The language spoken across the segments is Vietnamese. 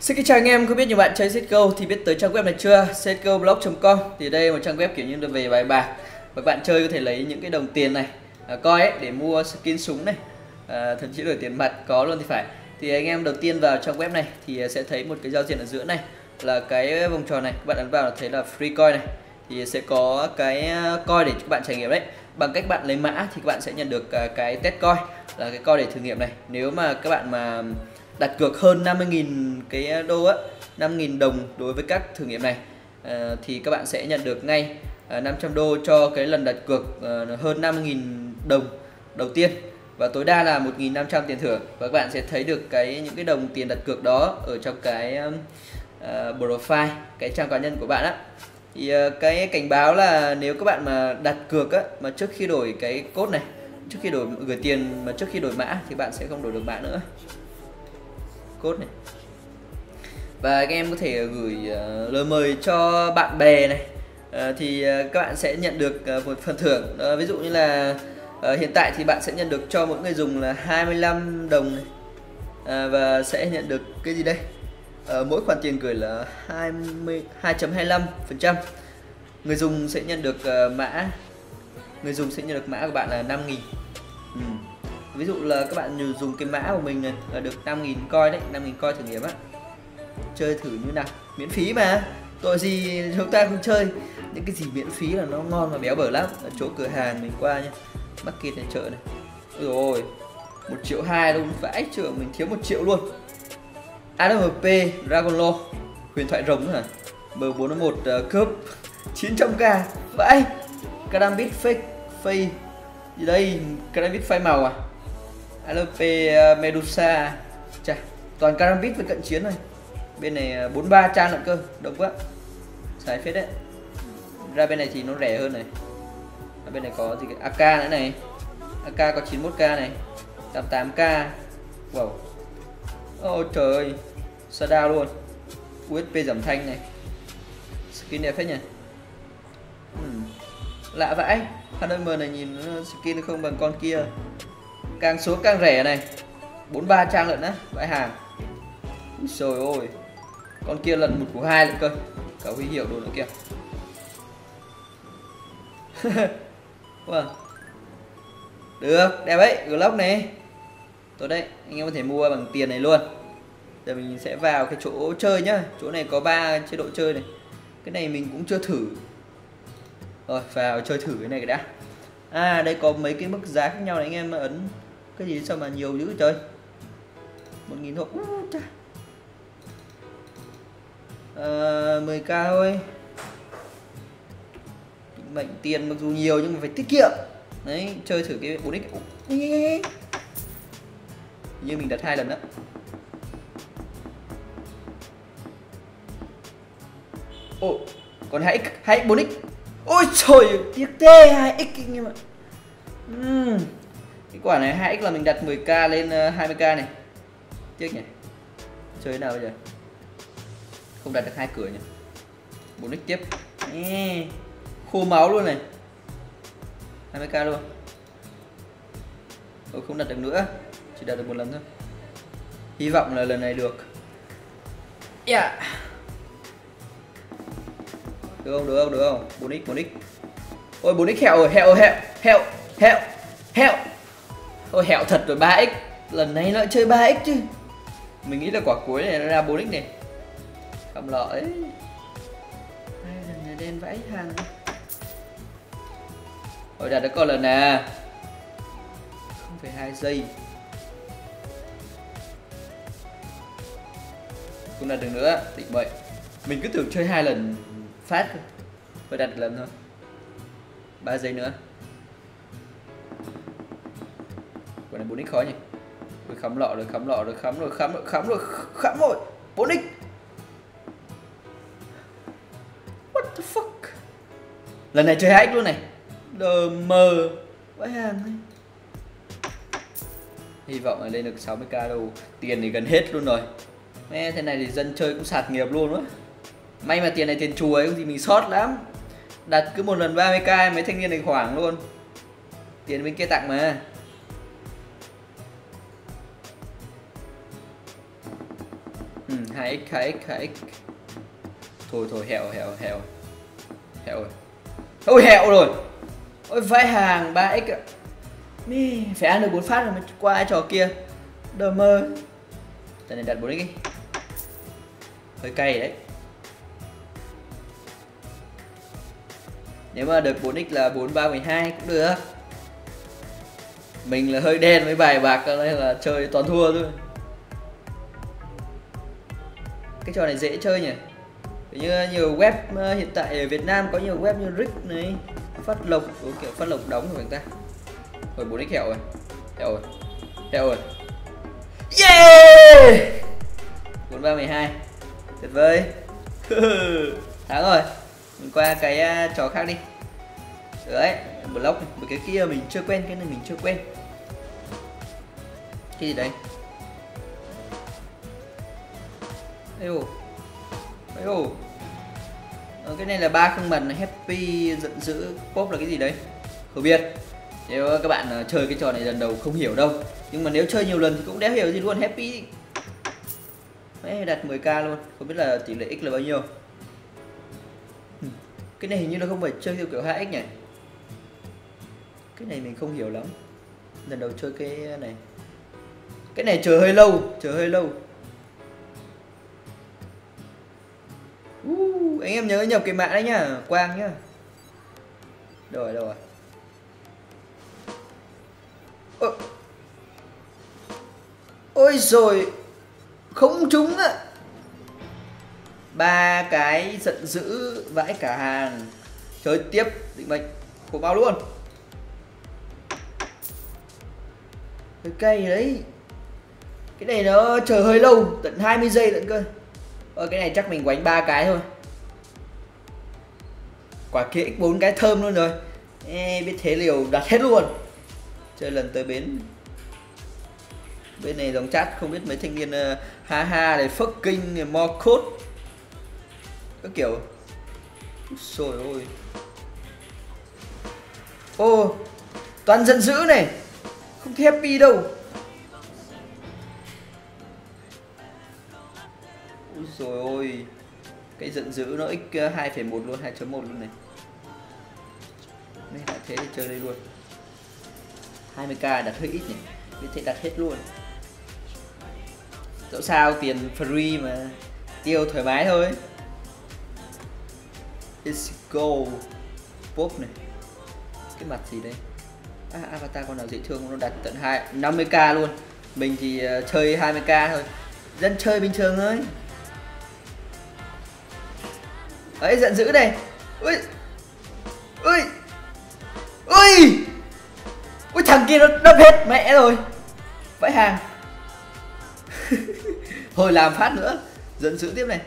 Xin kính chào anh em, không biết nhiều bạn chơi CSGO thì biết tới trang web này chưa? csgoblog.com thì đây là một trang web kiểu như là về bài bạc. Và bạn chơi có thể lấy những cái đồng tiền này à, coi ấy để mua skin súng này à, thậm chí đổi tiền mặt có luôn thì phải. Thì anh em đầu tiên vào trang web này thì sẽ thấy một cái giao diện ở giữa này là cái vòng tròn này. Các bạn ấn vào là thấy là free coin này. Thì sẽ có cái à, coin để các bạn trải nghiệm đấy. Bằng cách bạn lấy mã thì các bạn sẽ nhận được à, cái test coin là cái coin để thử nghiệm này. Nếu mà các bạn mà đặt cược hơn 50.000 cái đô á 5.000 đồng đối với các thử nghiệm này. À, thì các bạn sẽ nhận được ngay ờ, à, 500 đô cho cái lần đặt cược à, hơn 50.000 đồng đầu tiên. Và tối đa là 1.500 tiền thưởng. Và các bạn sẽ thấy được cái những cái đồng tiền đặt cược đó ở trong cái uh, profile cái trang cá nhân của bạn á. Thì uh, cái cảnh báo là nếu các bạn mà đặt cược á mà trước khi đổi cái cốt này trước khi đổi gửi tiền mà trước khi đổi mã thì bạn sẽ không đổi được mã nữa code này. Và các em có thể gửi uh, lời mời cho bạn bè này. Uh, thì uh, các bạn sẽ nhận được uh, một phần thưởng. Uh, ví dụ như là uh, hiện tại thì bạn sẽ nhận được cho mỗi người dùng là 25 đồng này. Uh, và sẽ nhận được cái gì đây? Uh, mỗi khoản tiền gửi là 20 2.25 phần trăm. Người dùng sẽ nhận được uh, mã người dùng sẽ nhận được mã của bạn là 5.000 ừ ví dụ là các bạn dùng cái mã của mình này là được 5.000 coi đấy 5.000 coi thử nghiệm á. Chơi thử như nào miễn phí mà. Tội gì chúng ta không chơi. Những cái gì miễn phí là nó ngon và béo bở lắm. Ở chỗ cửa hàng mình qua nhá mắc kia này chợ này. Ôi rồi một triệu hai đâu vãi chợ mình thiếu một triệu luôn. AMP Dragon Law huyền thoại rồng hả? Bờ 41 uh, cướp 900k vãi. Karambit fake fake gì đây? Karambit phai màu à? LP ờ, Medusa. Chà, toàn Karambit với cận chiến này Bên này ờ, 43 trang lận cơ, đông quá. Xài phết đấy. Ra bên này thì nó rẻ hơn này. Ở Bên này có gì cái AK nữa này. AK có 91k này. 88k Wow. Ôi oh, trời ơi. Sada luôn. USP giảm thanh này. Skin đẹp phết nhỉ? Hmm. Lạ vãi. HM này nhìn ờ, skin nó không bằng con kia càng xuống càng rẻ này. 43 trang lận á vãi hàng. Trời ơi, con kia lần một của hai lận cơ. Cả huy hiệu đồ nữa kìa. Wow. Vâng. được đẹp ấy glock này. Tốt đấy anh em có thể mua bằng tiền này luôn. Giờ mình sẽ vào cái chỗ chơi nhá. Chỗ này có ba chế độ chơi này. Cái này mình cũng chưa thử. Rồi vào chơi thử cái này cái đã. À đây có mấy cái mức giá khác nhau này anh em ấn cái gì sao mà nhiều dữ trời? Một nghìn hộp. À, 10k ờ, thôi. Mệnh tiền mặc dù nhiều nhưng mà phải tiết kiệm. Đấy chơi thử cái 4x như mình đặt hai lần đó. Ồ còn 2x 2x 4x ôi trời tiếc thế 2x anh em ạ uhm cái quả này 2x là mình đặt 10k lên 20k ờ, này. Tiếc nhỉ. Chơi thế nào bây giờ? Không đặt được hai cửa nhỉ. 4x tiếp. Khô máu luôn này. 20k luôn. Ôi không đặt được nữa. Chỉ đặt được một lần thôi. Hy vọng là lần này được. Yeah. được không? Được không? Được không? 4x 4x ôi 4x hẹo rồi. Hẹo hẹo hẹo hẹo hẹo Thôi hẹo thật rồi 3x Lần này lại chơi 3x chứ. Mình nghĩ là quả cuối này nó ra 4x này. Cầm lợi Hai lần này đen vãi hàng. Ôi đặt được con lần nè. 0,2 giây. Không đặt được nữa Định bậy Mình cứ tưởng chơi hai lần phát Phải đặt lần thôi. 3 giây nữa. Còn này 4x khó nhỉ? Rồi khám lọ, rồi khám lọ, rồi khám rồi khám rồi khám rồi khám rồi 4x What the fuck? Lần này chơi 2x luôn này. Đờ mờ. Vãi hàng này Hy vọng là lên được 60k đâu. Tiền thì gần hết luôn rồi. Mẹ, thế này thì dân chơi cũng sạt nghiệp luôn á May mà tiền này tiền chùa ấy thì mình sót lắm. Đặt cứ một lần 30k mấy thanh niên này khoảng luôn. Tiền bên kia tặng mà. 2x 2x 2x thôi thôi hẹo hẹo hẹo. Hẹo. Rồi ôi hẹo rồi. Ôi vãi hàng 3x ạ Mê, phải ăn được bốn phát rồi mới qua trò kia. Đờ mơ. Trận này đặt 4x đi. Hơi cay đấy. Nếu mà được 4x là 4, 3, 12 cũng được. Mình là hơi đen với bài bạc nên là chơi toàn thua thôi. Trò này dễ chơi nhỉ? Như nhiều web ờ, hiện tại ở Việt Nam có nhiều web như Rick này Phát lộc, kiểu phát lộc đóng của người ta. Rồi bốn x hẹo rồi Hẹo rồi Hẹo rồi. Yeah! 4312 Tuyệt vời. Thắng rồi Mình qua cái uh, trò khác đi. Đấy Block này cái kia mình chưa quen Cái này mình chưa quen. Cái gì đấy? Ê Ê ờ, Cái này là ba khung mần Happy giận dữ Pop là cái gì đấy? Không biết. Nếu các bạn uh, chơi cái trò này lần đầu không hiểu đâu. Nhưng mà nếu chơi nhiều lần thì cũng đéo hiểu gì luôn Happy. Đấy, đặt 10k luôn. Không biết là tỷ lệ x là bao nhiêu. Cái này hình như là không phải chơi theo kiểu 2x nhỉ? Cái này mình không hiểu lắm. Lần đầu chơi cái này. Cái này chờ hơi lâu Chờ hơi lâu. Uh, Anh em nhớ nhập cái mã đấy nhá Quang nhá. Rồi rồi. Ôi, Ôi rồi không trúng ạ. Ba cái giận dữ vãi cả hàng. Chơi tiếp định mệnh. Của bao luôn. Cái cây đấy. Cái này nó chờ hơi lâu tận 20 giây tận cơ ờ cái này chắc mình quánh ba cái thôi. Quả kia x 4 cái thơm luôn rồi. Ê, biết thế liều đặt hết luôn. Chơi lần tới bến. Bên này dòng chat không biết mấy thanh niên uh, ha ha này fucking này mo code các kiểu. Rồi ôi. Ô toàn dân dữ này. Không thấy happy đâu. Rồi ôi cái giận dữ nó x 2,1 ờ, luôn 2.1 luôn này. Nên thế thì chơi đây luôn. 20k đặt hơi ít nhỉ? Vì thế đặt hết luôn. Dẫu sao tiền free mà tiêu thoải mái thôi. Let's go. Pop này. Cái mặt gì đây? À, avatar con nào dễ thương nó đặt tận 2 50k luôn. Mình thì uh, chơi 20k thôi. Dân chơi bình thường thôi ấy giận dữ này. Ui. Ui. Ui. Ui thằng kia nó đập hết mẹ rồi. Vãi hàng. Hồi làm phát nữa. Dẫn dữ tiếp này.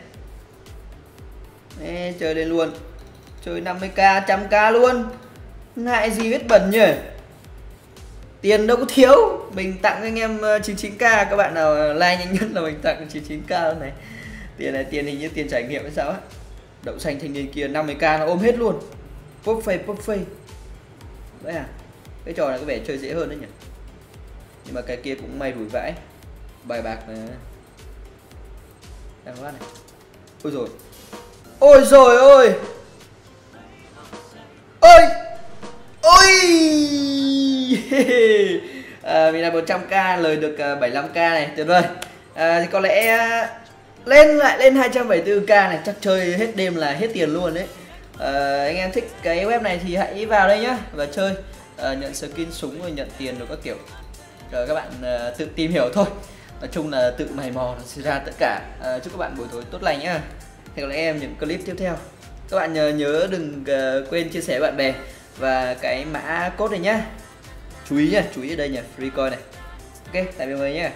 Ê, Chơi lên luôn. Chơi 50k, 100k luôn. Ngại gì hết bẩn nhỉ? Tiền đâu có thiếu. Mình tặng anh em ờ, 99k Các bạn nào like nhanh nhất là mình tặng 99k luôn này. Tiền này tiền hình như tiền trải nghiệm hay sao á. Đậu xanh thanh niên kia 50k nó ôm hết luôn. Pop phê pop phê. Đấy à? Cái trò này có vẻ chơi dễ hơn đấy nhỉ? Nhưng mà cái kia cũng may rủi vãi. Bài bạc này đang phát này. Ôi rồi ôi rồi ôi! Ôi! Ôi! À, mình là 100k lời được à, 75k này. Tuyệt vời. À, thì có lẽ lên lại lên 274k này chắc chơi hết đêm là hết tiền luôn đấy. À, anh em thích cái web này thì hãy vào đây nhá và chơi. À, nhận skin súng rồi nhận tiền rồi các kiểu. Rồi các bạn à, tự tìm hiểu thôi. Nói chung là tự mày mò nó sẽ ra tất cả. À, chúc các bạn buổi tối tốt lành nhá. Hẹn gặp lại em những clip tiếp theo. Các bạn nhớ, nhớ đừng quên chia sẻ với bạn bè và cái mã code này nhá. Chú ý nhá chú ý ở đây nhá free coin này. Ok tạm biệt mọi người nhé